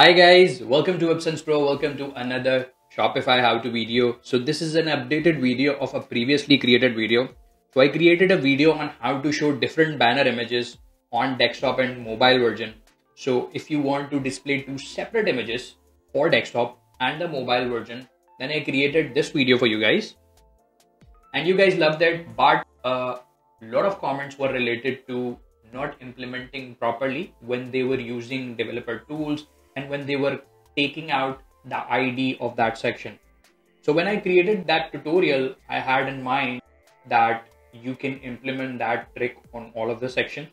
Hi guys, welcome to WebSensePro. Welcome to another Shopify how-to video. So this is an updated video of a previously created video. So I created a video on how to show different banner images on desktop and mobile version. So if you want to display two separate images for desktop and the mobile version, then I created this video for you guys. And you guys loved it, but a lot of comments were related to not implementing properly when they were using developer tools and when they were taking out the ID of that section. So when I created that tutorial, I had in mind that you can implement that trick on all of the sections.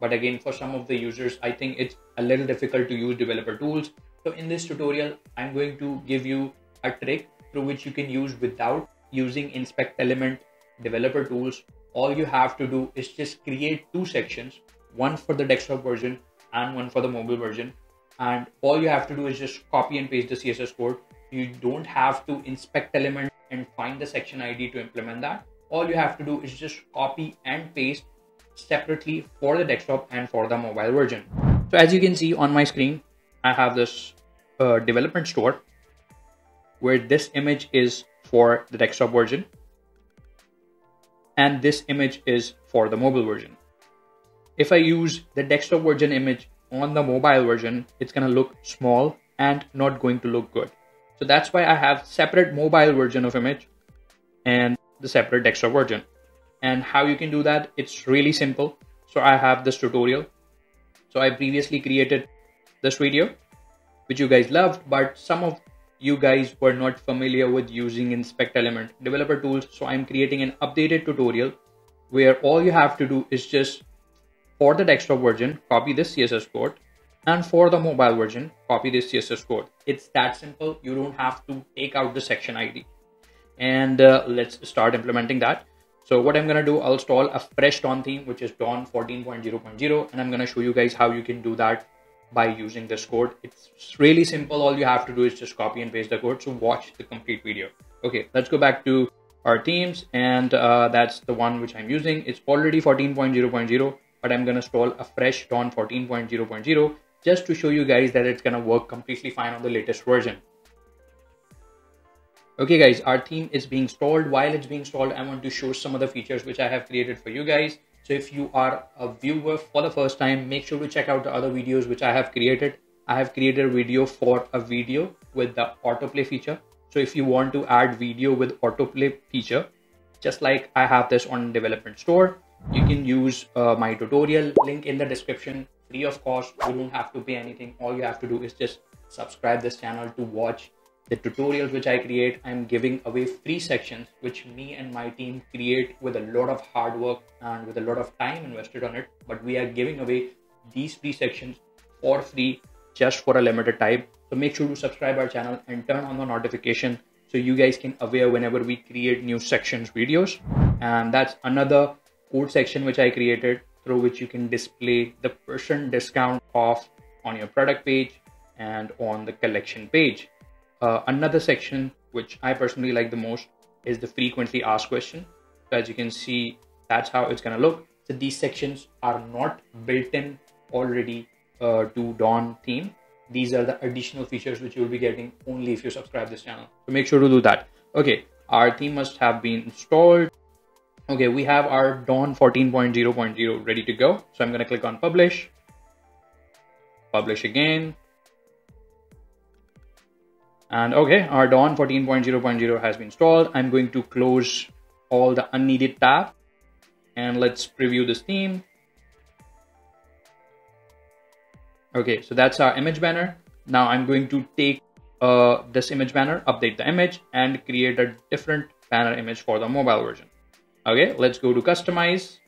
But again, for some of the users, I think it's a little difficult to use developer tools. So in this tutorial, I'm going to give you a trick through which you can use without using inspect element developer tools. All you have to do is just create two sections, one for the desktop version and one for the mobile version and all you have to do is just copy and paste the css code. You don't have to inspect element and find the section id to implement that. All you have to do is just copy and paste separately for the desktop and for the mobile version. So as you can see on my screen i have this uh, development store where this image is for the desktop version and this image is for the mobile version. If i use the desktop version image on the mobile version, it's going to look small and not going to look good. So that's why I have separate mobile version of image and the separate desktop version. And how you can do that, it's really simple. So I have this tutorial. So I previously created this video, which you guys loved, but some of you guys were not familiar with using inspect element developer tools. So I'm creating an updated tutorial where all you have to do is just for the desktop version, copy this CSS code. And for the mobile version, copy this CSS code. It's that simple. You don't have to take out the section ID. And uh, let's start implementing that. So what I'm going to do, I'll install a fresh Dawn theme, which is Dawn 14.0.0. And I'm going to show you guys how you can do that by using this code. It's really simple. All you have to do is just copy and paste the code. So watch the complete video. Okay, let's go back to our themes. And uh, that's the one which I'm using. It's already 14.0.0 but I'm going to install a fresh Dawn 14.0.0 just to show you guys that it's going to work completely fine on the latest version. Okay guys, our theme is being installed. While it's being installed, I want to show some of the features which I have created for you guys. So if you are a viewer for the first time, make sure to check out the other videos which I have created. I have created a video for a video with the autoplay feature. So if you want to add video with autoplay feature, just like I have this on development store, you can use uh, my tutorial link in the description. Free of cost you don't have to pay anything. All you have to do is just subscribe this channel to watch the tutorials which i create. I'm giving away free sections which me and my team create with a lot of hard work and with a lot of time invested on it. But we are giving away these free sections for free just for a limited time. So make sure to subscribe our channel and turn on the notification so you guys can aware whenever we create new sections videos. And that's another code section which I created through which you can display the percent discount off on your product page and on the collection page. Uh, another section which I personally like the most is the frequently asked question. So as you can see, that's how it's gonna look. So these sections are not built in already uh, to Dawn theme. These are the additional features which you'll be getting only if you subscribe this channel. So make sure to do that. Okay, our theme must have been installed. Okay, we have our Dawn 14.0.0 ready to go. So I'm going to click on publish, publish again. And okay, our Dawn 14.0.0 has been installed. I'm going to close all the unneeded tab and let's preview this theme. Okay, so that's our image banner. Now I'm going to take uh, this image banner, update the image and create a different banner image for the mobile version. Okay, let's go to customize.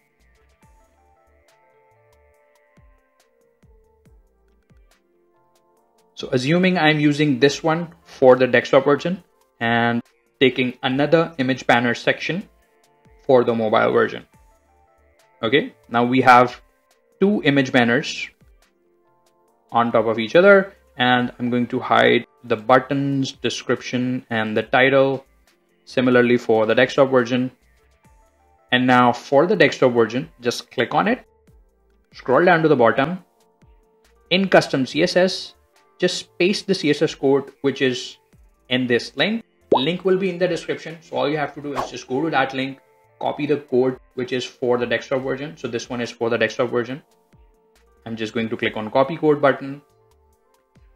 So assuming I'm using this one for the desktop version and taking another image banner section for the mobile version. Okay, now we have two image banners on top of each other and I'm going to hide the buttons, description and the title. Similarly for the desktop version, and now for the desktop version, just click on it, scroll down to the bottom, in custom CSS, just paste the CSS code which is in this link. Link will be in the description. So all you have to do is just go to that link, copy the code which is for the desktop version. So this one is for the desktop version. I'm just going to click on copy code button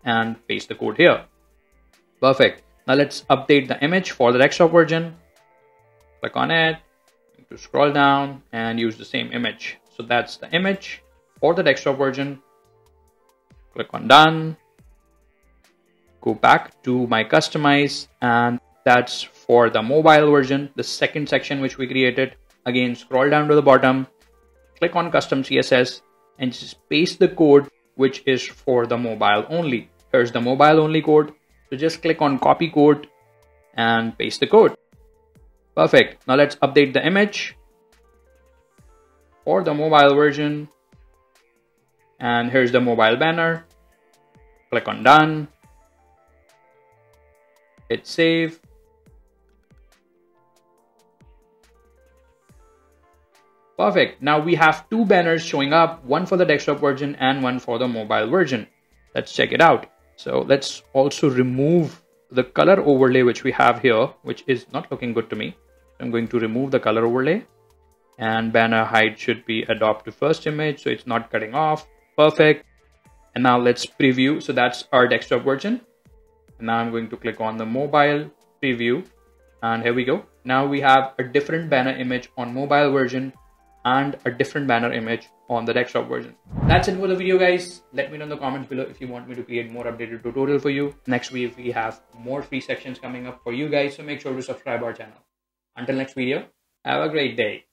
and paste the code here. Perfect. Now let's update the image for the desktop version. Click on it, to scroll down and use the same image. So that's the image for the desktop version. Click on done. Go back to my customize and that's for the mobile version, the second section which we created. Again, scroll down to the bottom, click on custom CSS and just paste the code which is for the mobile only. Here's the mobile only code. So just click on copy code and paste the code. Perfect. Now let's update the image for the mobile version. And here's the mobile banner. Click on done. Hit save. Perfect. Now we have two banners showing up, one for the desktop version and one for the mobile version. Let's check it out. So let's also remove the color overlay which we have here, which is not looking good to me. I'm going to remove the color overlay and banner height should be adopt to first image. So it's not cutting off. Perfect. And now let's preview. So that's our desktop version. And now I'm going to click on the mobile preview and here we go. Now we have a different banner image on mobile version and a different banner image on the desktop version. That's it for the video guys. Let me know in the comments below if you want me to create more updated tutorial for you. Next week we have more free sections coming up for you guys. So make sure to subscribe our channel. Until next video, have a great day.